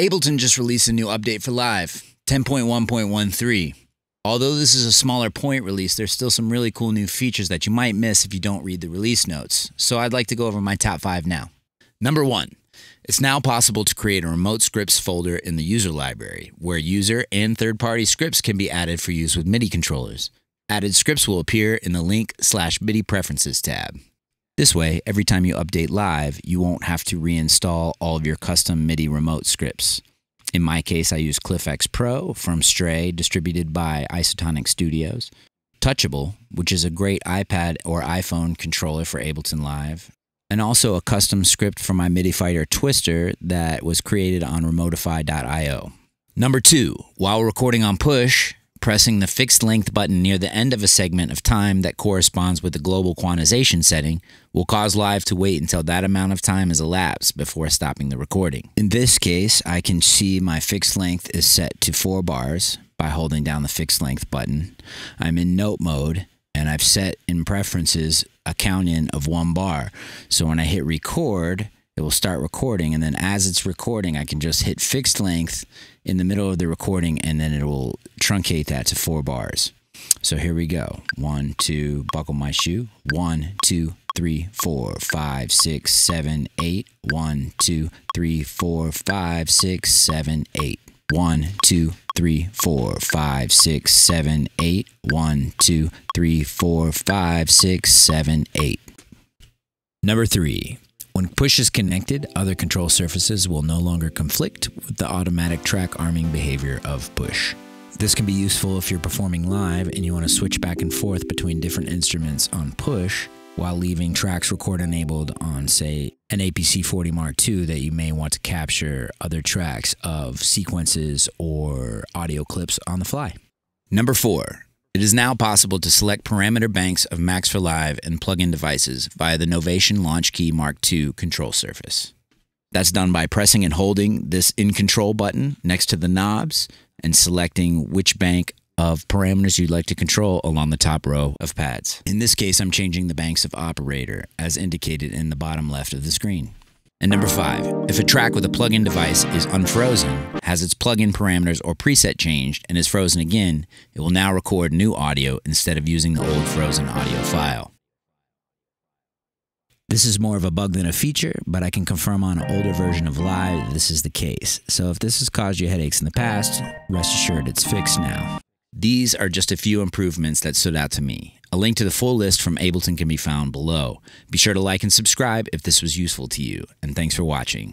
Ableton just released a new update for Live, 10.1.13. Although this is a smaller point release, there's still some really cool new features that you might miss if you don't read the release notes. So I'd like to go over my top five now. Number one, it's now possible to create a remote scripts folder in the user library, where user and third party scripts can be added for use with MIDI controllers. Added scripts will appear in the link slash MIDI preferences tab. This way, every time you update live, you won't have to reinstall all of your custom MIDI remote scripts. In my case, I use ClyphX Pro from Stray, distributed by Isotonik Studios. Touchable, which is a great iPad or iPhone controller for Ableton Live, and also a custom script for my MIDI Fighter Twister that was created on remotify.io. Number two, while recording on push, pressing the fixed length button near the end of a segment of time that corresponds with the global quantization setting will cause Live to wait until that amount of time has elapsed before stopping the recording. In this case, I can see my fixed length is set to 4 bars by holding down the fixed length button. I'm in note mode and I've set in preferences a count in of 1 bar. So when I hit record, it will start recording and then as it's recording i can just hit fixed length in the middle of the recording and then it will truncate that to four bars. So here we go. One two buckle my shoe. One two three four five six seven eight. One two three four five six seven eight. One two three four five six seven eight. One two three four five six seven eight. Number three. When push is connected, other control surfaces will no longer conflict with the automatic track arming behavior of push. This can be useful if you're performing live and you want to switch back and forth between different instruments on push while leaving tracks record enabled on, say, an APC 40 Mark II that you may want to capture other tracks of sequences or audio clips on the fly. Number four, it is now possible to select parameter banks of Max for Live and plug-in devices via the Novation LaunchKey Mark II control surface. That's done by pressing and holding this in control button next to the knobs and selecting which bank of parameters you'd like to control along the top row of pads. In this case, I'm changing the banks of operator as indicated in the bottom left of the screen. And number five, if a track with a plug-in device is unfrozen, has its plug-in parameters or preset changed, and is frozen again, it will now record new audio instead of using the old frozen audio file. This is more of a bug than a feature, but I can confirm on an older version of Live this is the case. So if this has caused you headaches in the past, rest assured it's fixed now. These are just a few improvements that stood out to me. A link to the full list from Ableton can be found below. Be sure to like and subscribe if this was useful to you, and thanks for watching.